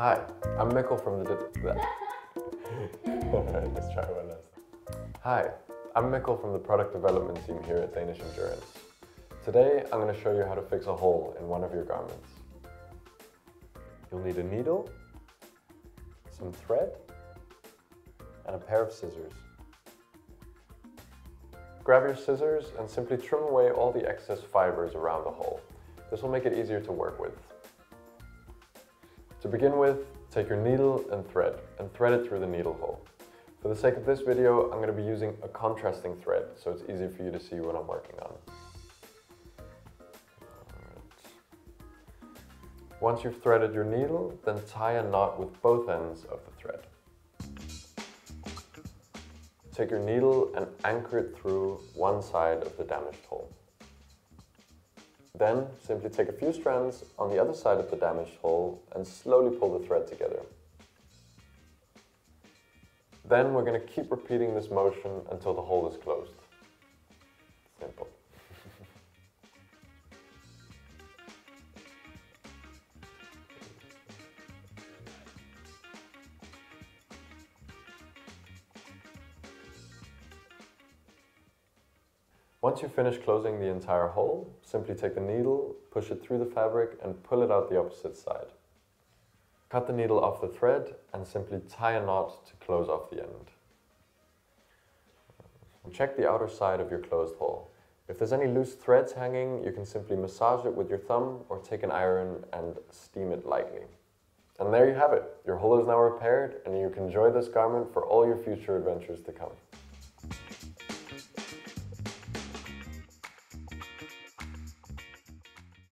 Hi, I'm Mikkel from the. Alright, let's try one last. Hi, I'm Mikkel from the product development team here at Danish Endurance. Today, I'm going to show you how to fix a hole in one of your garments. You'll need a needle, some thread, and a pair of scissors. Grab your scissors and simply trim away all the excess fibers around the hole. This will make it easier to work with. To begin with, take your needle and thread and thread it through the needle hole. For the sake of this video, I'm going to be using a contrasting thread, so it's easy for you to see what I'm working on. Once you've threaded your needle, then tie a knot with both ends of the thread. Take your needle and anchor it through one side of the damaged hole. Then simply take a few strands on the other side of the damaged hole and slowly pull the thread together. Then we're going to keep repeating this motion until the hole is closed. Simple. Once you finish closing the entire hole, simply take the needle, push it through the fabric and pull it out the opposite side. Cut the needle off the thread and simply tie a knot to close off the end. Check the outer side of your closed hole. If there's any loose threads hanging, you can simply massage it with your thumb or take an iron and steam it lightly. And there you have it. Your hole is now repaired and you can enjoy this garment for all your future adventures to come.